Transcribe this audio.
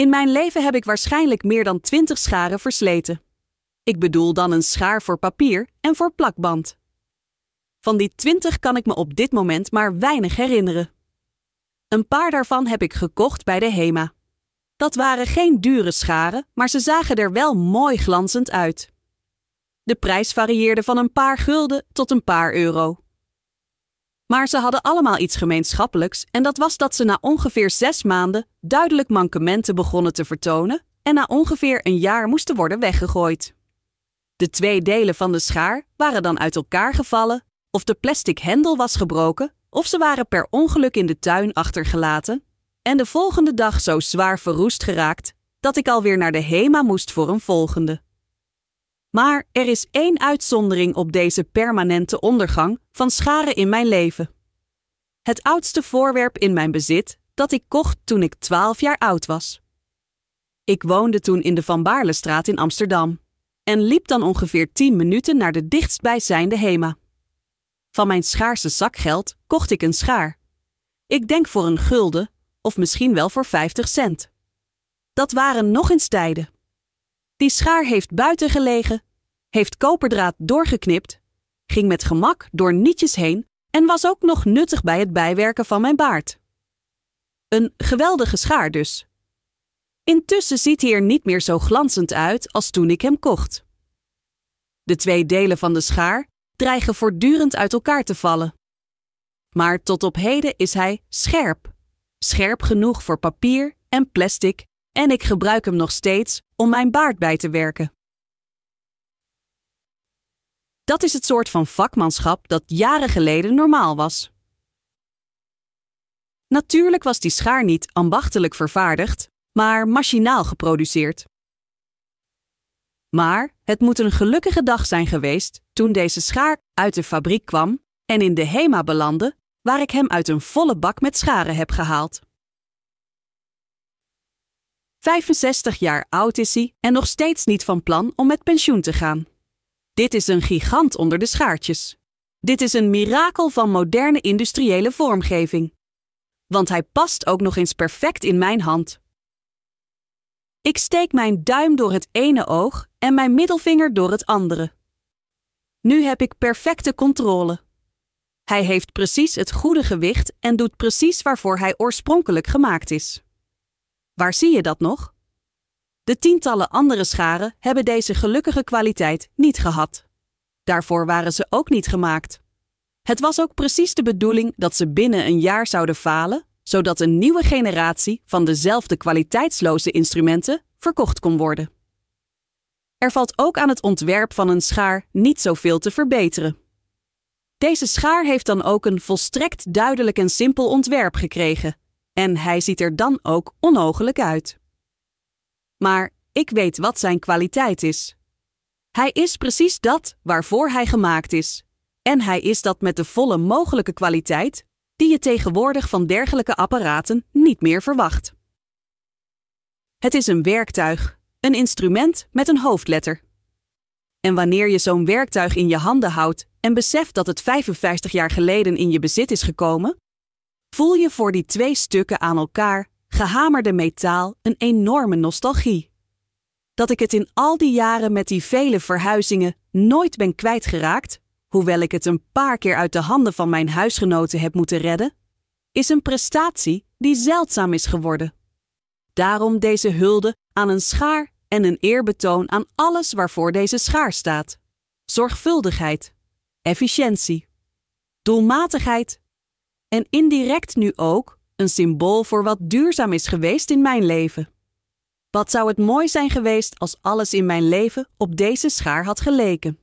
In mijn leven heb ik waarschijnlijk meer dan twintig scharen versleten. Ik bedoel dan een schaar voor papier en voor plakband. Van die twintig kan ik me op dit moment maar weinig herinneren. Een paar daarvan heb ik gekocht bij de HEMA. Dat waren geen dure scharen, maar ze zagen er wel mooi glanzend uit. De prijs varieerde van een paar gulden tot een paar euro. Maar ze hadden allemaal iets gemeenschappelijks en dat was dat ze na ongeveer zes maanden duidelijk mankementen begonnen te vertonen en na ongeveer een jaar moesten worden weggegooid. De twee delen van de schaar waren dan uit elkaar gevallen, of de plastic hendel was gebroken, of ze waren per ongeluk in de tuin achtergelaten en de volgende dag zo zwaar verroest geraakt dat ik alweer naar de HEMA moest voor een volgende. Maar er is één uitzondering op deze permanente ondergang van scharen in mijn leven. Het oudste voorwerp in mijn bezit dat ik kocht toen ik twaalf jaar oud was. Ik woonde toen in de Van Baarlestraat in Amsterdam en liep dan ongeveer tien minuten naar de dichtstbijzijnde HEMA. Van mijn schaarse zakgeld kocht ik een schaar. Ik denk voor een gulden of misschien wel voor 50 cent. Dat waren nog eens tijden. Die schaar heeft buiten gelegen, heeft koperdraad doorgeknipt, ging met gemak door nietjes heen en was ook nog nuttig bij het bijwerken van mijn baard. Een geweldige schaar dus. Intussen ziet hij er niet meer zo glanzend uit als toen ik hem kocht. De twee delen van de schaar dreigen voortdurend uit elkaar te vallen. Maar tot op heden is hij scherp. Scherp genoeg voor papier en plastic en ik gebruik hem nog steeds om mijn baard bij te werken. Dat is het soort van vakmanschap dat jaren geleden normaal was. Natuurlijk was die schaar niet ambachtelijk vervaardigd, maar machinaal geproduceerd. Maar het moet een gelukkige dag zijn geweest toen deze schaar uit de fabriek kwam en in de HEMA belandde, waar ik hem uit een volle bak met scharen heb gehaald. 65 jaar oud is hij en nog steeds niet van plan om met pensioen te gaan. Dit is een gigant onder de schaartjes. Dit is een mirakel van moderne industriële vormgeving. Want hij past ook nog eens perfect in mijn hand. Ik steek mijn duim door het ene oog en mijn middelvinger door het andere. Nu heb ik perfecte controle. Hij heeft precies het goede gewicht en doet precies waarvoor hij oorspronkelijk gemaakt is. Waar zie je dat nog? De tientallen andere scharen hebben deze gelukkige kwaliteit niet gehad. Daarvoor waren ze ook niet gemaakt. Het was ook precies de bedoeling dat ze binnen een jaar zouden falen, zodat een nieuwe generatie van dezelfde kwaliteitsloze instrumenten verkocht kon worden. Er valt ook aan het ontwerp van een schaar niet zoveel te verbeteren. Deze schaar heeft dan ook een volstrekt duidelijk en simpel ontwerp gekregen, en hij ziet er dan ook onogelijk uit. Maar ik weet wat zijn kwaliteit is. Hij is precies dat waarvoor hij gemaakt is. En hij is dat met de volle mogelijke kwaliteit die je tegenwoordig van dergelijke apparaten niet meer verwacht. Het is een werktuig, een instrument met een hoofdletter. En wanneer je zo'n werktuig in je handen houdt en beseft dat het 55 jaar geleden in je bezit is gekomen, voel je voor die twee stukken aan elkaar gehamerde metaal een enorme nostalgie. Dat ik het in al die jaren met die vele verhuizingen nooit ben kwijtgeraakt, hoewel ik het een paar keer uit de handen van mijn huisgenoten heb moeten redden, is een prestatie die zeldzaam is geworden. Daarom deze hulde aan een schaar en een eerbetoon aan alles waarvoor deze schaar staat: zorgvuldigheid, efficiëntie, doelmatigheid en indirect nu ook een symbool voor wat duurzaam is geweest in mijn leven. Wat zou het mooi zijn geweest als alles in mijn leven op deze schaar had geleken?